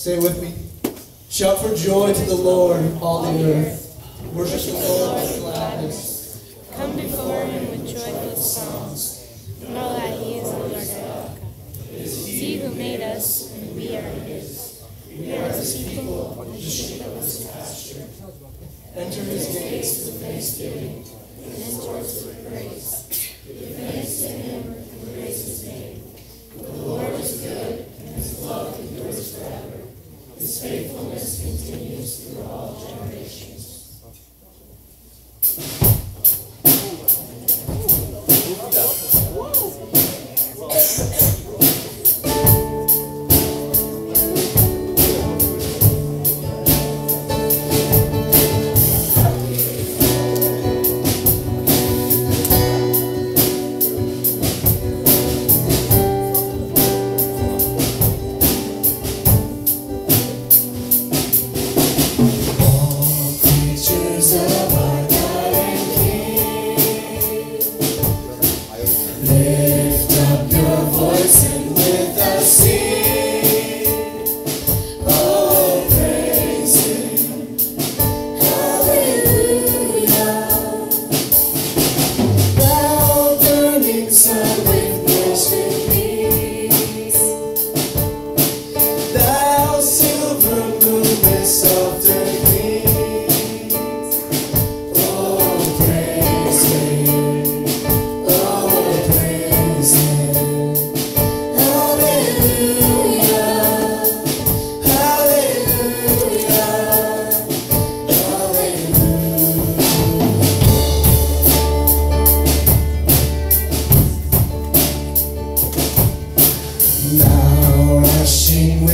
Say it with me. Shout for joy to the Lord, all the earth. Worship the Lord with gladness. Come before him with joyful songs. Know that he is the Lord our God. It is he who made us, and we are his. We are his people, and the sheep of his pasture. Enter his gates with thanksgiving, Lift Now rushing